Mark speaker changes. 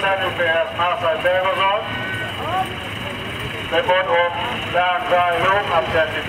Speaker 1: sändningsbefäl Marcel Bergerblad. Med bortom Bergberg Rom, absent i